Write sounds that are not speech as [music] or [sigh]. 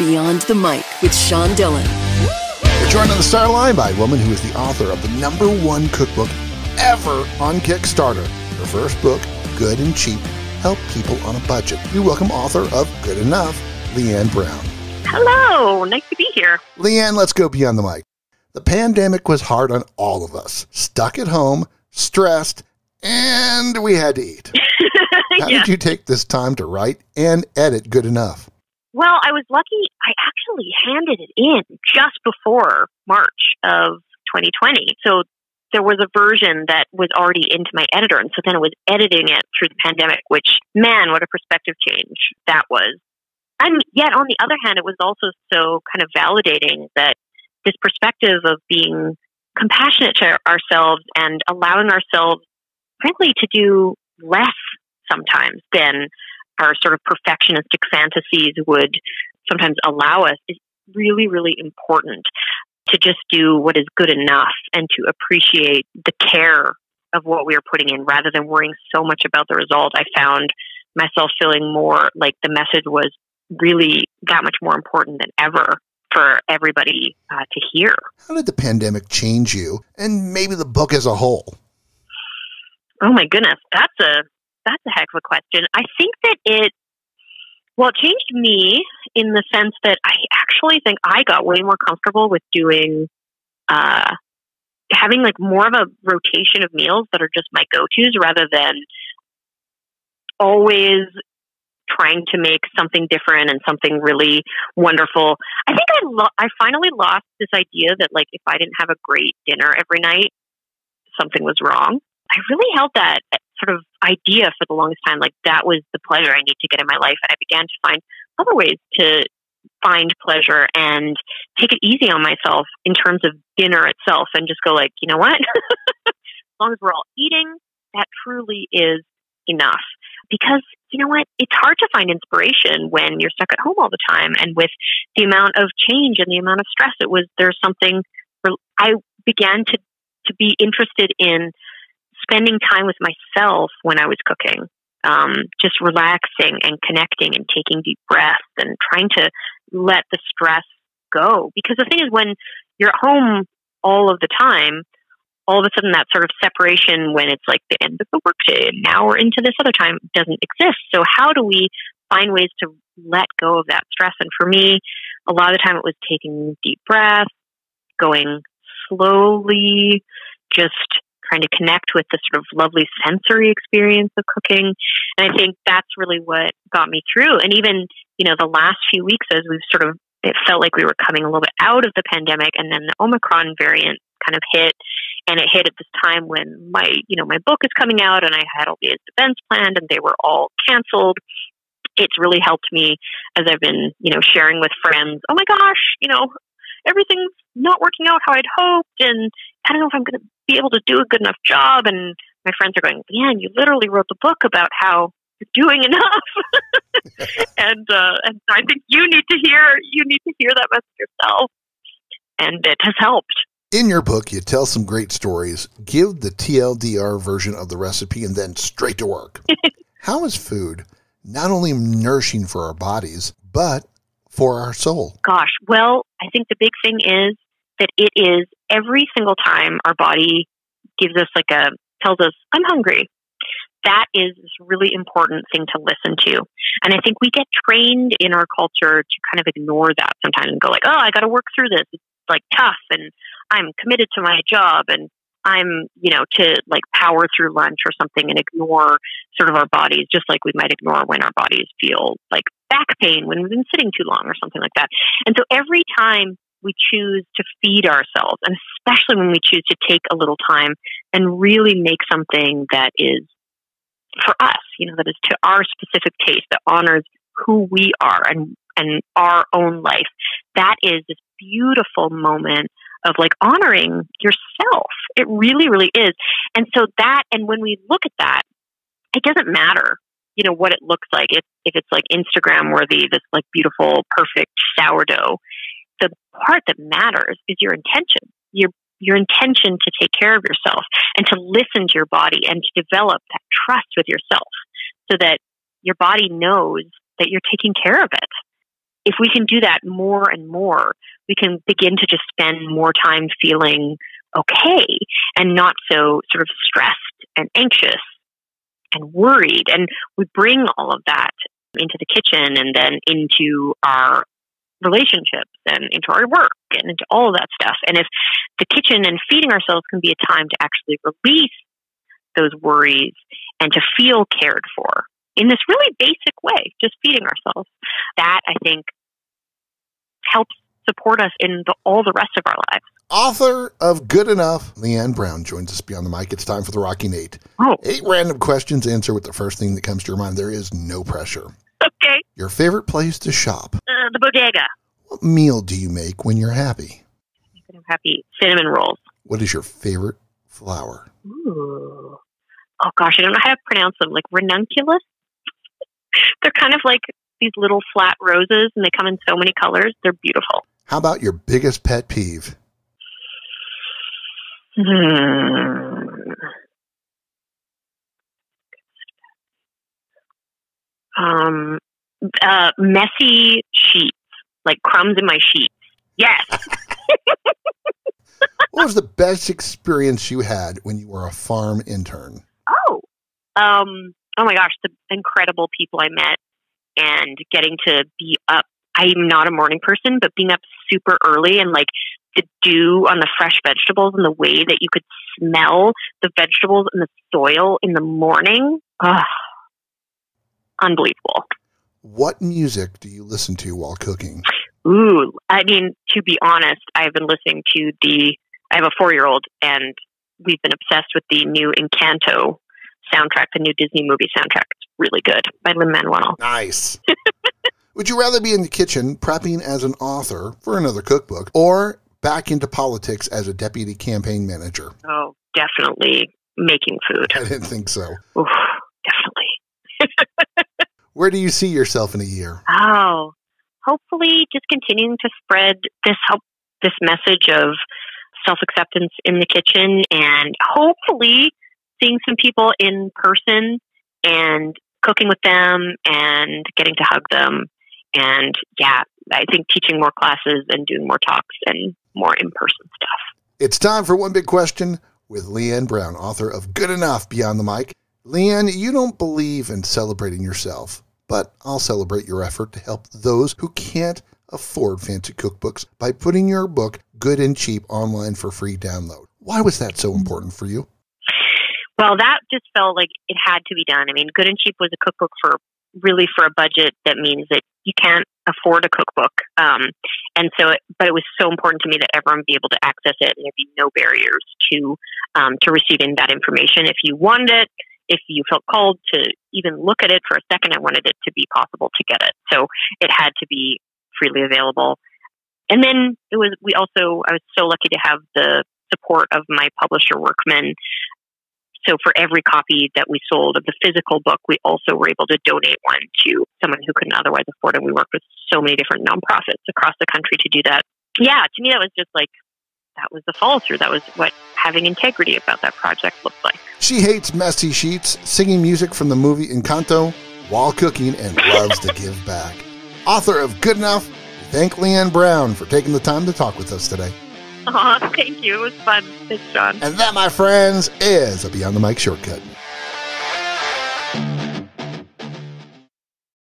Beyond the Mic with Sean Dillon. We're joined on the star line by a woman who is the author of the number one cookbook ever on Kickstarter. Her first book, Good and Cheap, Help People on a Budget. We welcome author of Good Enough, Leanne Brown. Hello, nice to be here. Leanne, let's go beyond the mic. The pandemic was hard on all of us. Stuck at home, stressed, and we had to eat. [laughs] How yeah. did you take this time to write and edit Good Enough? Well, I was lucky. I actually handed it in just before March of 2020. So there was a version that was already into my editor. And so then I was editing it through the pandemic, which, man, what a perspective change that was. And yet, on the other hand, it was also so kind of validating that this perspective of being compassionate to ourselves and allowing ourselves, frankly, to do less sometimes than our sort of perfectionistic fantasies would sometimes allow us is really, really important to just do what is good enough and to appreciate the care of what we are putting in rather than worrying so much about the result. I found myself feeling more like the message was really that much more important than ever for everybody uh, to hear. How did the pandemic change you and maybe the book as a whole? Oh my goodness, that's a that's a heck of a question. I think that it well, it changed me in the sense that I actually think I got way more comfortable with doing uh having like more of a rotation of meals that are just my go-tos rather than always trying to make something different and something really wonderful. I think I lo- I finally lost this idea that like if I didn't have a great dinner every night, something was wrong. I really held that sort of idea for the longest time, like that was the pleasure I need to get in my life, and I began to find other ways to find pleasure and take it easy on myself in terms of dinner itself, and just go like, you know what? [laughs] as long as we're all eating, that truly is enough. Because you know what? It's hard to find inspiration when you're stuck at home all the time, and with the amount of change and the amount of stress, it was there's something. I began to to be interested in spending time with myself when I was cooking, um, just relaxing and connecting and taking deep breaths and trying to let the stress go. Because the thing is, when you're at home all of the time, all of a sudden that sort of separation when it's like the end of the workday and now we're into this other time doesn't exist. So how do we find ways to let go of that stress? And for me, a lot of the time it was taking deep breaths, going slowly, just trying to connect with the sort of lovely sensory experience of cooking. And I think that's really what got me through. And even, you know, the last few weeks as we've sort of, it felt like we were coming a little bit out of the pandemic and then the Omicron variant kind of hit. And it hit at this time when my, you know, my book is coming out and I had all these events planned and they were all canceled. It's really helped me as I've been, you know, sharing with friends, oh my gosh, you know, everything's not working out how I'd hoped, and I don't know if I'm going to be able to do a good enough job. And my friends are going, "Man, you literally wrote the book about how you're doing [laughs] enough," [laughs] and uh, and I think you need to hear you need to hear that message yourself, and it has helped. In your book, you tell some great stories. Give the TLDR version of the recipe and then straight to work. [laughs] How is food not only nourishing for our bodies, but for our soul? Gosh, well, I think the big thing is that it is every single time our body gives us like a tells us I'm hungry. That is this really important thing to listen to. And I think we get trained in our culture to kind of ignore that sometimes and go like, "Oh, I got to work through this. It's like tough and I'm committed to my job and I'm, you know, to like power through lunch or something and ignore sort of our bodies, just like we might ignore when our bodies feel like back pain when we've been sitting too long or something like that. And so every time we choose to feed ourselves, and especially when we choose to take a little time and really make something that is for us, you know, that is to our specific taste, that honors who we are and and our own life. That is this beautiful moment of like honoring yourself. It really, really is. And so that, and when we look at that, it doesn't matter, you know, what it looks like. If, if it's like Instagram worthy, this like beautiful, perfect sourdough, the part that matters is your intention. Your, your intention to take care of yourself and to listen to your body and to develop that trust with yourself so that your body knows that you're taking care of it if we can do that more and more, we can begin to just spend more time feeling okay and not so sort of stressed and anxious and worried. And we bring all of that into the kitchen and then into our relationships and into our work and into all of that stuff. And if the kitchen and feeding ourselves can be a time to actually release those worries and to feel cared for in this really basic way, just feeding ourselves, that I think helps support us in the, all the rest of our lives. Author of Good Enough, Leanne Brown joins us beyond the mic. It's time for the Rocky Nate. Oh. Eight random questions. Answer with the first thing that comes to your mind. There is no pressure. Your favorite place to shop. Uh, the bodega. What meal do you make when you're happy? I'm happy. Cinnamon rolls. What is your favorite flower? Ooh. Oh gosh, I don't know how to pronounce them. Like ranunculus. [laughs] They're kind of like these little flat roses, and they come in so many colors. They're beautiful. How about your biggest pet peeve? Hmm. Um, uh, messy sheets, like crumbs in my sheets. Yes. [laughs] What was the best experience you had when you were a farm intern? Oh, um, oh my gosh, the incredible people I met and getting to be up. I'm not a morning person, but being up super early and like the dew on the fresh vegetables and the way that you could smell the vegetables and the soil in the morning. Ah, unbelievable. What music do you listen to while cooking? Ooh, I mean, to be honest, I've been listening to the. I have a four-year-old, and we've been obsessed with the new Encanto soundtrack, the new Disney movie soundtrack. It's really good by Lin Manuel. Nice. [laughs] Would you rather be in the kitchen prepping as an author for another cookbook or back into politics as a deputy campaign manager? Oh, definitely making food. [laughs] I didn't think so. Oof, definitely. Where do you see yourself in a year? Oh, hopefully, just continuing to spread this help, this message of self acceptance in the kitchen, and hopefully seeing some people in person and cooking with them and getting to hug them. And yeah, I think teaching more classes and doing more talks and more in person stuff. It's time for One Big Question with Leanne Brown, author of Good Enough Beyond the Mic. Leanne, you don't believe in celebrating yourself, but I'll celebrate your effort to help those who can't afford fancy cookbooks by putting your book good and cheap online for free download. Why was that so important for you? Well, that just felt like it had to be done. I mean, Good and Cheap was a cookbook for really for a budget that means that you can't afford a cookbook. Um, and so, it, but it was so important to me that everyone be able to access it and there'd be no barriers to um, to receiving that information. If you wanted it, if you felt called to even look at it for a second, I wanted it to be possible to get it. So it had to be freely available. And then it was, we also, I was so lucky to have the support of my publisher Workman. So for every copy that we sold of the physical book, we also were able to donate one to someone who couldn't otherwise afford it. We worked with so many different nonprofits across the country to do that. Yeah, to me, that was just like, that was the follow through. That was what having integrity about that project looked like. She hates messy sheets, singing music from the movie Encanto while cooking, and loves to give back. Author of Good Enough, thank Leanne Brown for taking the time to talk with us today. Aw, thank you. It was fun. Thanks, John. And that, my friends, is a Beyond the Mic shortcut.